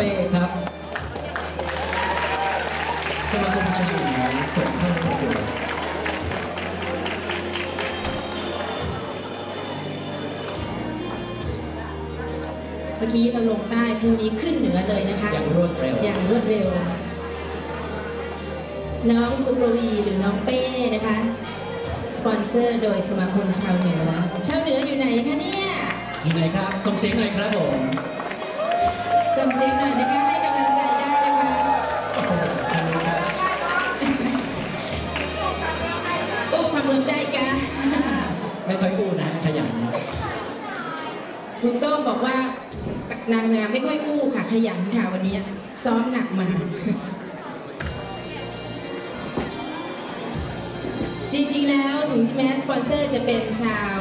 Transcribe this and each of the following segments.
เป้ครับ สมาคมชาติหญิงส่งเข้าประกวดเมื่อกี้เราลงใต้เที่ยวนี้ขึ้นเหนือเลยนะคะ อย่างรวดเร็ว อย่างรวดเร็ว น้องซุปรวีหรือน้องเป้นะคะ สปอนเซอร์โดยสมาคมชาวเหนือ ชาวเหนืออยู่ไหนคะเนี่ย อยู่ไหนครับ ส่งเสียงหน่อยครับผม ส่งเสียงหน่อยนะคะให้กำลังใจได้นะคะโอ้โหทางนู้นครับอู้ทำเมืองได้กะไม่ค่อยอู้นะขยันลุงโต้งบอกว่านางงามไม่ค่อยอู้ค่ะขยันค่ะวันนี้ ซ้อมหนักมา จริงๆแล้วถึงแม้สปอนเซอร์จะเป็นชาว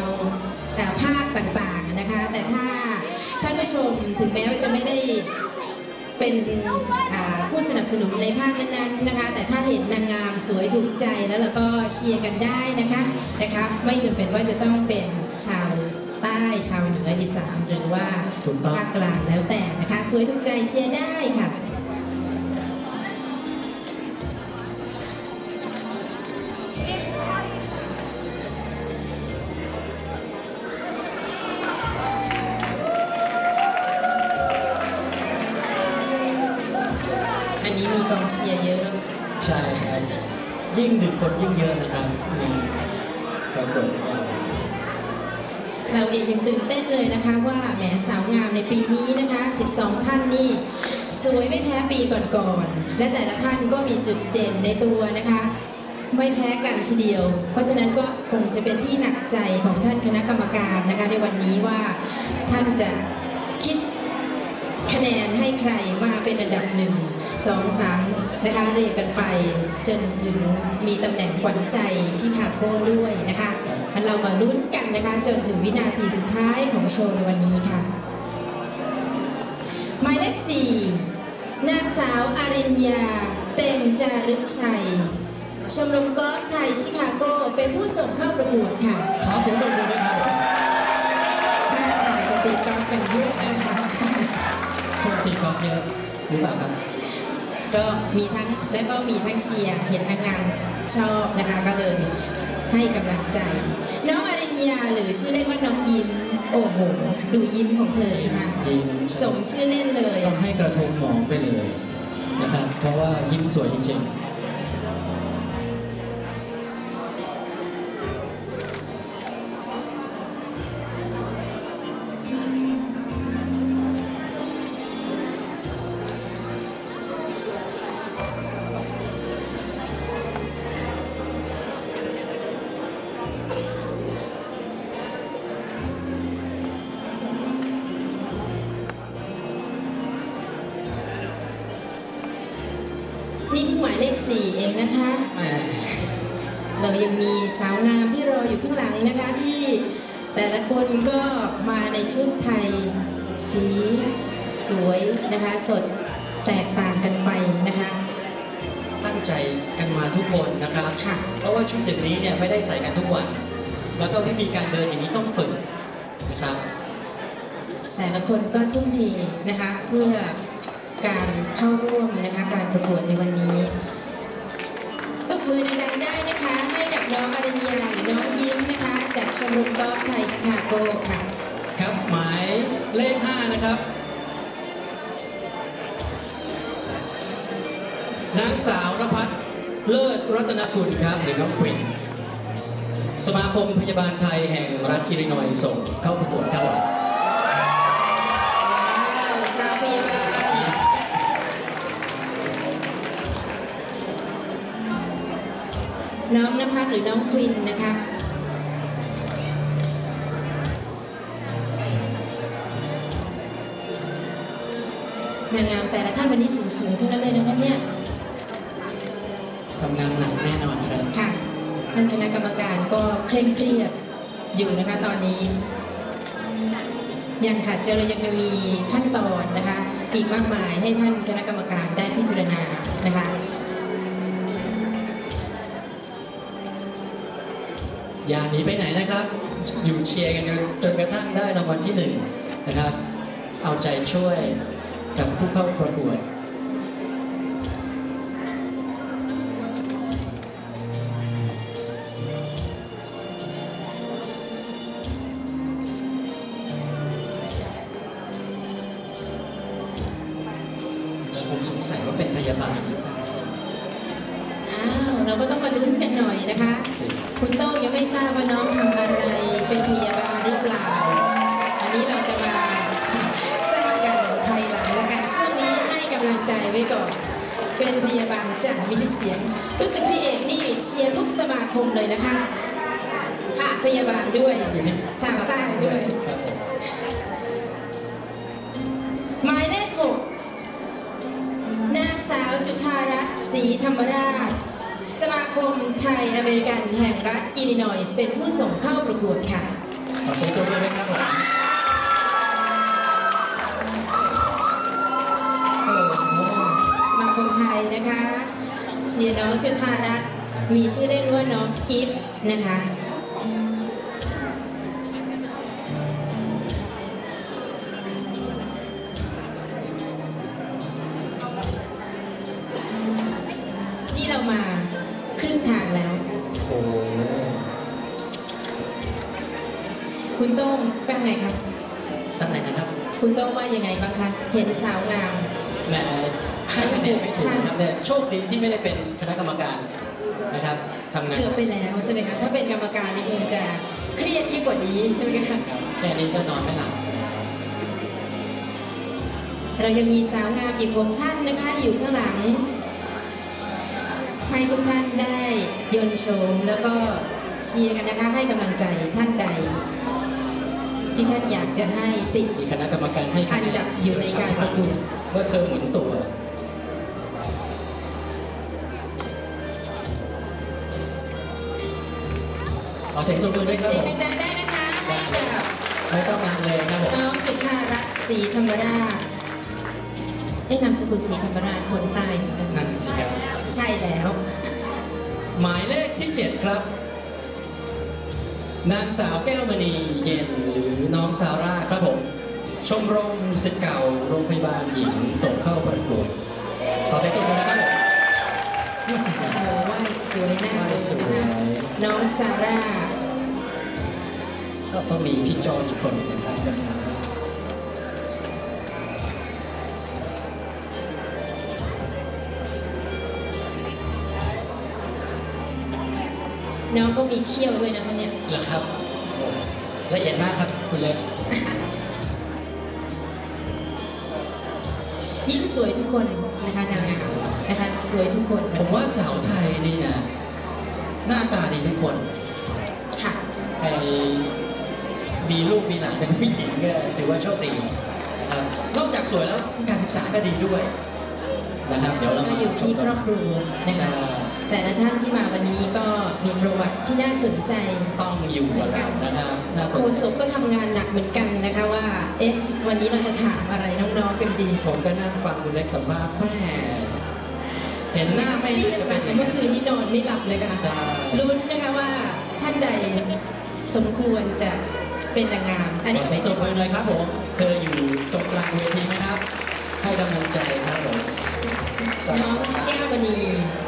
เอ่อภาคต่างๆนะคะ แต่ถ้า ท่านผู้ชมถึงแม้ว่าจะไม่ได้เป็นอ่าผู้สนับสนุนในภาคนั้นๆนะคะ แต่ถ้าเห็นนางงามสวยถูกใจแล้วเราก็เชียร์กันได้นะคะนะคะไม่จำเป็นว่าจะต้องเป็นชาวใต้ชาวเหนืออีสานหรือว่าถูกต้องภาคกลางแล้วแต่นะคะ สวยถูกใจเชียร์ได้ค่ะ ยิ่งหนึ่งคนยิ่งเยอะนะครับประกวดเราเองยังตื่นเต้นเลยนะคะว่าแหมสาวงามในปีนี้นะคะ 12 ท่านนี่สวยไม่แพ้ปีก่อนๆ และแต่ละท่านก็มีจุดเด่นในตัวนะคะ ไม่แพ้กันทีเดียว เพราะฉะนั้นก็คงจะเป็นที่หนักใจของท่านคณะกรรมการนะคะ ในวันนี้ว่าท่านจะคิดคะแนนให้ใครมาเป็นอันดับหนึ่งสองสาม นะคะเรียงกันไปจนถึงมีตำแหน่งขวัญใจชิคาโก้ด้วยนะคะงั้นเรามาลุ้นกันนะคะจนถึงวินาทีสุดท้ายของโชว์ในวันนี้ค่ะหมายเลขสี่นางสาวอาริญญา เต็มจารึกชัย ชมรมกอล์ฟไทยชิคาโก้เป็นผู้ส่งเข้าประกวดค่ะ ขอเสียงปรบมือด้วยครับถ้าทางจะตีกอล์ฟกันเยอะนะคะคนตีกอล์ฟเยอะหรือเปล่าครับ ก็มีทั้งและก็มีทั้งเชียร์เห็นนางงามชอบนะคะ ก็เลยให้กำลังใจ น้องอริญญาหรือชื่อเล่นว่าน้องยิ้ม โอ้โห ดูยิ้มของเธอสิคะยิ้มสมชื่อเล่นเลยต้องให้กระทงหมองไปเลยนะครับเพราะว่ายิ้มสวยจริงๆ นี่เพิ่งหมายเลขสี่เองนะคะ แหมเรายังมีสาวงามที่รออยู่ข้างหลังนะคะที่แต่ละคนก็มาในชุดไทย สีสวยนะคะ สดแตกต่างกันไปนะคะ ตั้งใจกันมาทุกคนนะครับ ค่ะ เพราะว่าชุดอย่างนี้เนี่ยไม่ได้ใส่กันทุกวัน แล้วก็วิธีการเดินอย่างนี้ต้องฝึกนะครับ แต่ละคนก็ทุ่มเทนะคะ เพื่อ การเข้าร่วมนะคะการประกวดในวันนี้ตบมือดังๆได้นะคะให้กับน้องอริญญาหรือน้องยิ้มนะคะจากชมรมกอล์ฟไทยชิคาโกค่ะครับหมายเลข5นะครับนางสาวนภัสเลิศรัตนกุลครับหรือน้องควินสมาคมพยาบาลไทยแห่งรัฐอิลลินอยส์ส่งเข้าประกวดครับ น้องนภัสหรือน้องควินนะคะนางงามแต่ละท่านวันนี้สูงๆทั้งนั้นเลยนะคะเนี่ยทำงานหนักแน่นอนครับค่ะท่านคณะกรรมการก็เคร่งเครียดอยู่นะคะตอนนี้ ยังค่ะจะเรายังจะมีขั้นตอนนะคะ อีกมากมายให้ท่านคณะกรรมการได้พิจารณานะคะ อย่าหนีไปไหนนะครับ อยู่เชียร์กันจนกระทั่งได้รางวัลที่หนึ่งนะครับ เอาใจช่วยกับผู้เข้าประกวดผมสงสัยว่าเป็นพยาบาลหรือเปล่าอ้าว เราก็ต้องมาลุ้นกันหน่อยนะคะสิคุณโต้งยังไม่ทราบว่าน้องทำอะไรเป็นพยาบาลหรือเปล่า อันนี้เราจะมาทราบกันภายหลังและกันช่วงนี้ให้กำลังใจไว้ก่อน เป็นพยาบาลจากมีชื่อเสียง รู้สึกพี่เอกนี่เชียร์ทุกสมาคมเลยนะคะ ค่ะพยาบาลด้วยอยู่ที่ชาวใต้ด้วยครับผมหมายเลขหกนางสาวจุธารัตน์ศรีธรรมราช สมาคมไทยอเมริกันแห่งรัฐอิลลินอยส์เป็นผู้ส่งเข้าประกวดค่ะ ขอเสียงตัวด้วยไหมครับผมโอ้โหสมาคมไทยนะคะเชียร์น้องจุธารัตน์มีชื่อเล่นว่าน้องกิฟต์นะคะ ครับคุณโต้งว่ายังไงบ้างคะ เห็นสาวงาม แหมให้คะแนนไม่ถูกนะครับเนี่ยโชคดีที่ไม่ได้เป็นคณะกรรมการนะครับทำงานเกือบไปแล้วใช่ไหมคะ ถ้าเป็นกรรมการนี่คงจะเครียดยิ่งกว่านี้ใช่ไหมคะ แค่นี้ก็นอนไม่หลับเรายังมีสาวงามอีกหกท่านนะคะอยู่ข้างหลัง ให้ทุกท่านได้ยนต์ชมแล้วก็เชียร์กันนะคะให้กำลังใจท่านใด ที่ท่านอยากจะให้ติดมีคณะกรรมการให้คะแนอันดับอยู่ในการประกวดว่าเธอหมุนตัวเอาเสียงตัวด้วยครับเสียงผมดังๆได้นะคะให้กับไม่ต้องลังเลยครับผมน้องจุธารัตน์ศรีธรรมราชได้นามสกุลศรีธรรมราชคนใต้เหมือนกันนั่นสิครับใช่แล้ว หมายเลขที่ 7 ครับ นางสาวแก้วมณีเย็นหรือน้องซาร่าครับผมชมรมศิษย์เก่าโรงพยาบาลหญิงส่งเข้าประกวดขอเสียงปรบมือนะครับผมโอ้ว่าสวยหน้าว่าเลยสวนะคะยน้องซาร่าก็ต้องมีพี่จออีกคนหนึ่งนะครับกับซาร่า น้องก็มีเขี้ยวด้วยนะคะเนี่ยเหรอครับโอ้ละเอียดมากครับคุณเล็ก ยิ่งสวยทุกคนนะคะนางงามนะคะสวยทุกคนผมว่าสาวไทยนี่นะหน้าตาดีทุกคน ค่ะ ใครมีลูกมีหลานเป็นผู้หญิงก็ถือว่าโชคดีนะครับนอกจากสวยแล้วการศึกษาก็ดีด้วยนะครับ เดี๋ยวเราก็มาอยู่ชมที่กัครอบครัวนะใช่ คะ แต่ละท่านที่มาวันนี้ก็มีประวัติที่น่าสนใจต้องอยู่กับเรานะครับน่าสนโฆใจษกก็ทำงานหนักเหมือนกันนะคะว่า เอ๊ะ วันนี้เราจะถามอะไรน้องๆกันดี ผมก็นั่งฟังคุณเล็กสัมภาษณ์แม่เห็นหน้าไม่นี่รู้ยังจะหเป็ลันบยังไงเมื่อคืนนี้นอนไม่หลับเลยค่ะใช่ลุ้นนะคะว่าท่านใดสมควรจะเป็นนางงาม อันนี้ขอใช้ตัวมือหน่อยครับผม เธออยู่ตรงกลางเวทีไหมครับ ให้กำลังใจครับผม น้องแก้วมณี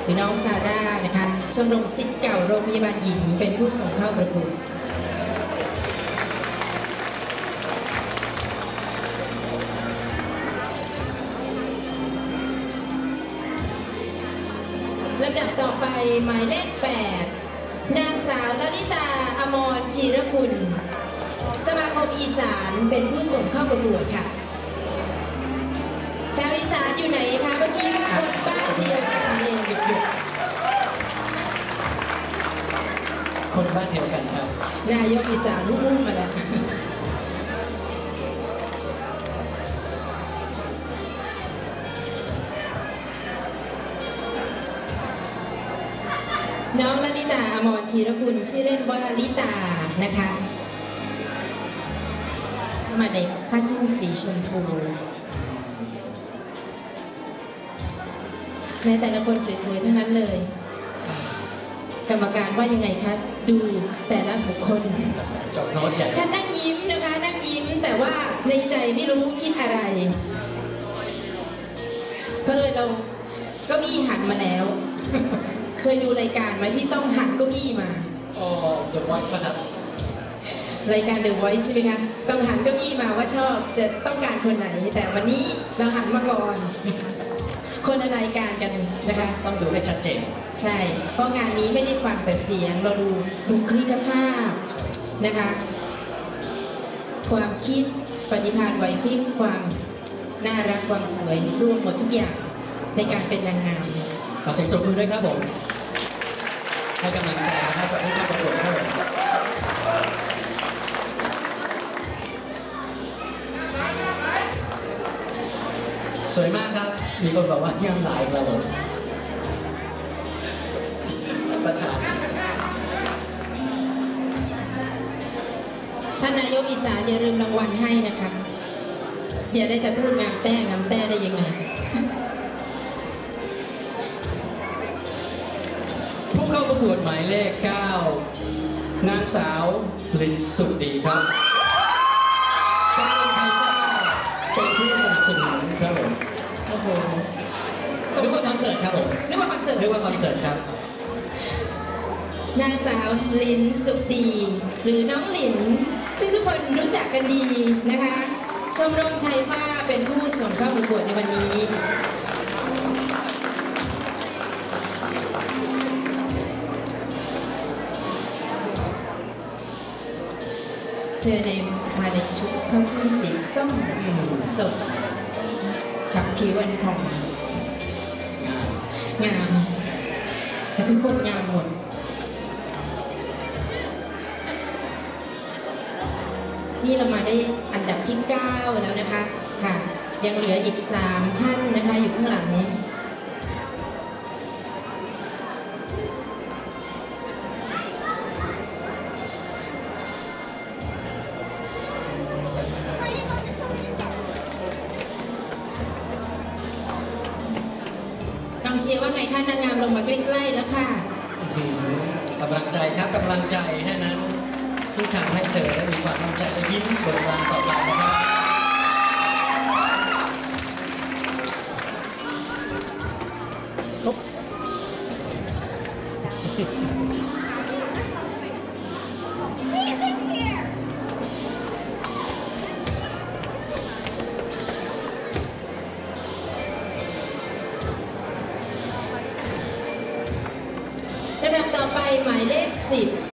หรือน้องซาร่านะคะชมรมสิทธิ์เก่าโรงพยาบาลหญิงเป็นผู้ส่งเข้าประกวดลำดับต่อไปหมายเลข 8 นางสาวลลิตาอมรชีรกุลสมาคมอีสานเป็นผู้ส่งเข้าประกวดค่ะ เดียวกันครับ นายกอีสานรุ่งมาแล้วน้องลลิตาอมรชีรกุลชื่อเล่นว่าลิตานะคะ มาในผ้าสิ้นสีชมพูแม้แต่ละคนสวยๆทั้งนั้นเลย กรรมการว่ายังไงคะดูแต่ละบุคคลจบโน้ตใหญ่ท่านนั่งยิ้มนะคะนั่งยิ้มแต่ว่าในใจไม่รู้คิดอะไรก็เลยเราเก้าอี้หันมาแล้ว เคยดูรายการไหมที่ต้องหันเก้าอี้มาอ๋อ The Voice ป่ะครับรายการ The Voice ใช่ไหมคะต้องหันเก้าอี้มาว่าชอบจะต้องการคนไหน แต่วันนี้เราหันมาก่อน คนละรายการกันนะคะ ต้องดูให้ชัดเจน ใช่ เพราะงานนี้ไม่ได้ฟังแต่เสียงเราดูบุคลิกภาพนะคะ ความคิดปฏิภาณไหวพริบความน่ารักความสวยรวมหมดทุกอย่างในการเป็นนางงามขอเสียงตบมือด้วยครับผมให้กำลังใจนะครับกับผู้เข้าประกวดครับสวยมากครับ มีคนบอกว่างามหลายครับผม ท่านนายกอีสานอย่าลืมรางวัลให้นะคะอย่าได้แต่พูดงามแต้งามแต้ได้ยังไงผู้เข้าประกวดหมายเลข 9 นางสาวลินสุขดีครับชมรมไทยบ้าเป็นผู้สนับสนุนครับผมโอ้โหนึกว่าคอนเสิร์ตครับผมนึกว่าคอนเสิร์ตนึกว่าคอนเสิร์ตครับนางสาวลินสุขดีหรือน้องหลิน ซึ่งทุกคนรู้จักกันดีนะคะชมรมไทยฟ้าเป็นผู้ส่งเข้าประกวดในวันนี้เธอในมาในชุดผ้าสิ้นสีส้มสดกับผิวอันผ่องงานงามแต่ทุกคนงามหมด นี่เรามาได้อันดับที่ 9 แล้วนะคะค่ะยังเหลืออีก 3 ท่านนะคะอยู่ข้างหลังกองเชียร์ว่าไงคะนางงามลงมาใกล้ๆแล้วค่ะกำลังใจครับกำลังใจแค่นั้น ที่ทำให้เธอได้มีความมั่นใจและยิ้มเบิกบานต่อไปนะครับระ